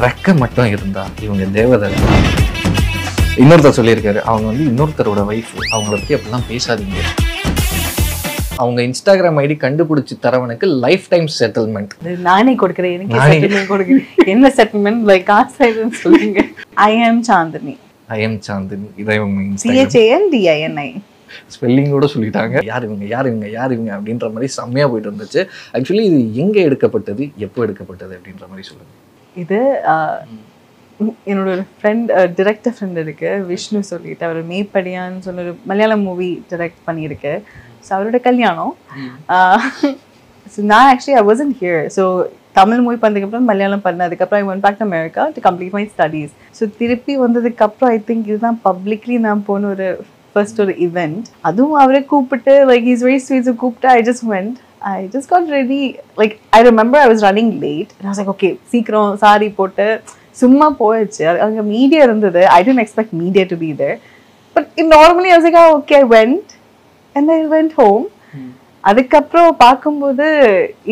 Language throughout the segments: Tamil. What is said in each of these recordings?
ரெக்க மட்டும் இருந்தா இவங்க தேவதை இன்னொருத்தர் சொல்லியிருக்காரு அவங்க வந்து இன்னொருத்தரோட ஒய்ஃப் அவங்கள பத்தி அப்படிலாம் பேசாதீங்க. அவங்க இன்ஸ்டாகிராம் ஐடி கண்டுபிடிச்சி தரவனுக்கு லைஃப் டைம் செட்டில்மெண்ட் நானே கொடுக்குறேன் எனக்கு நானே. செட்டில்மெண்ட் கொடுக்குறேன். என்ன செட்டில்மெண்ட் லைக் காசு சொல்லுங்க. ஐ ஆம் சாந்தினி ஐ எம் சாந்தின் இதை இவங்க சிஹெச்ஏஎல் டிஐஎன்ஐ ஸ்பெல்லிங்கோட சொல்லிட்டாங்க. யார் இவங்க யார் இவங்க யார் இவங்க அப்படின்ற மாதிரி செம்மையா போயிட்டு இருந்துச்சு. ஆக்சுவலி இது எங்க எடுக்கப்பட்டது எப்போ எடுக்கப்பட்டது அப்படின்ற மாதிரி சொல்லுங்க. இது என்னோட ஒரு ஃப்ரெண்ட் டிரெக்டர் ஃப்ரெண்ட் இருக்கு விஷ்ணு சொல்லிட்டு. அவர் மேப்படியான்னு சொன்ன ஒரு மலையாளம் மூவி டிரெக்ட் பண்ணியிருக்கு. ஸோ அவரோட கல்யாணம். ஸோ நான் actually I was in here so Tamil movie பண்ணதுக்கப்புறம் மலையாளம் பண்ணேன். அதுக்கப்புறம் I went back America to complete my studies so திருப்பி வந்ததுக்கப்புறம் ஐ திங்க் இதுதான் பப்ளிக்லி நான் போன ஒரு ஃபர்ஸ்ட் ஒரு இவெண்ட் அதுவும் அவரே கூப்பிட்டு லைக் இஸ் வெரி ஸ்வீட்ஸ் கூப்பிட்டு I just went I just got ready like I remember I was running late நான் லைக் ஓகே சீக்கிரம் சாரி போட்டு சும்மா போயிடுச்சு. அங்க மீடியா இருந்தது. I didn't expect media to be there but normally I was like okay I went and I went home அதுக்கப்புறம் பார்க்கும்போது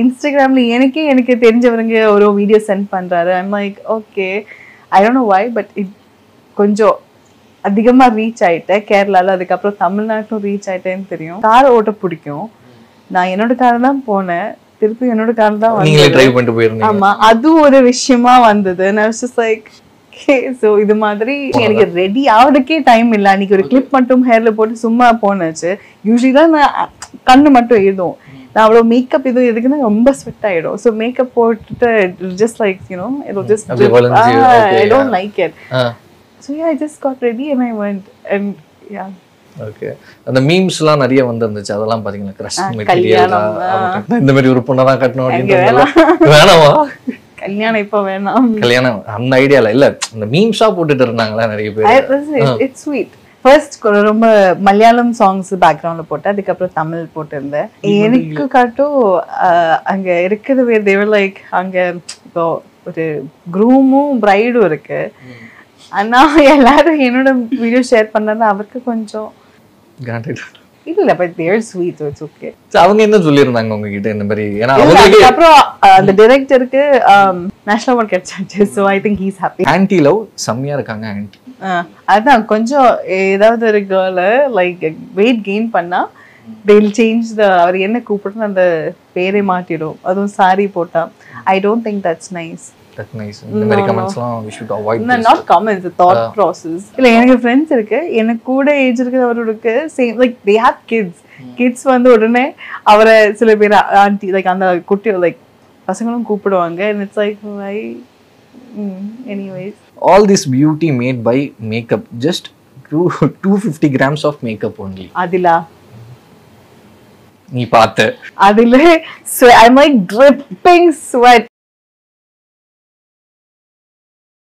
இன்ஸ்டாகிராம்ல எனக்கே எனக்கு தெரிஞ்சவருங்க ஒரு வீடியோ சென்ட் பண்றாரு. I'm like okay I don't know why but it கொஞ்சம் அதிகமா ரீச் ஆயிட்டேன். கேரளால அதுக்கப்புறம் தமிழ்நாட்டிலும் ரீச் ஆயிட்டேன்னு தெரியும். கார் ஓட்ட பிடிக்கும். நான் என்னோட கார் தான் போனேன். திருப்பி என்னோட கார் தான் நீங்களே வந்தது. ட்ரை பண்ணிட்டு போயிருந்தீங்க. ஆமா அது ஒரு விஷயமா வந்தது. நான் லைக் ஸோ இது மாதிரி எனக்கு ரெடி ஆகுறதுக்கே டைம் இல்லை. அன்னைக்கு ஒரு கிளிப் மட்டும் ஹேர்ல போட்டு சும்மா போனச்சு. யூஸ்வலி தான் நான் கண்ணு மட்டும் எழுதும் நான் அவ்வளோ மேக்கப் இது எதுக்குன்னா ரொம்ப ஸ்வெட் ஆயிடும். ஸோ மேக்கப் போட்டுட்டு ஜஸ்ட் லைக் யூனோ வளைஞ்சு, okay, I don't like it so I just got ready and I went and yeah okay அந்த மீம்ஸ்லாம் நிறைய வந்துருந்துச்சு. அதெல்லாம் பாத்தீங்களா கிரஷ் மெட்டீரியல் இந்த மாதிரி ஒரு பொண்ணை தான் கட்டணும் அப்படின்னு வேணாமா. கல்யாணம் இப்போ வேணாம். கல்யாணம் அந்த ஐடியால இல்ல. இந்த மீம்ஸா போட்டுட்டு இருந்தாங்களா நிறைய பேர். இட்ஸ் ஸ்வீட் ஃபர்ஸ்ட் ரொம்ப மலையாளம் சாங்ஸ் பேக்ரவுண்ட்ல போட்டு அதுக்கப்புறம் தமிழ் போட்டிருந்தேன். எனக்கு காட்டும் அங்க இருக்கிறது தேவர் லைக் அங்க இப்போ ஒரு க்ரூமும் பிரைடும் இருக்கு. ஆனா எல்லாரும் என்னோட வீடியோ ஷேர் பண்ணது அவருக்கு கொஞ்சம். இல்ல but they're sweet it's okay அவங்க என்ன சொல்லியிருந்தாங்க உங்ககிட்ட இந்த மாதிரி? ஏன்னா அவங்களுக்கு அதுக்கப்புறம் ஆஹ், அந்த டைரக்டருக்கு நேஷனல் அவார்ட் கிடைச்சாச்சு so I think he's happy aunty love செம்மையா இருக்காங்க ஆன்டி அதான் கொஞ்சம் ஏதாவது ஒரு கேர்ள லைக் வெயிட் கெயின் பண்ணா they'll சேஞ்ச் த அவர் என்ன கூப்பிட்டு அந்த பேரே மாட்டிடும் அதுவும் சாரி போட்டா. I don't think that's nice that nice இந்த மாதிரி கமெண்ட்ஸ்லாம் we should avoid not commons thought process இல்ல எனக்கு ஃப்ரெண்ட்ஸ் இருக்கு. எனக்கு கூட ஏஜ் இருக்கிறவருக்கு same like they have kids kids வந்து உடனே அவரை சில பேர் ஆண்டி லைக் அந்த குட்டி லைக் பசங்களும் கூப்பிடுவாங்க. It's like why anyways all this beauty made by makeup just two two fifty grams of makeup only அதிலா நீ பார்த்த. அதுல ஐ லைக் ட்ரிப்பிங் ஸ்வெட்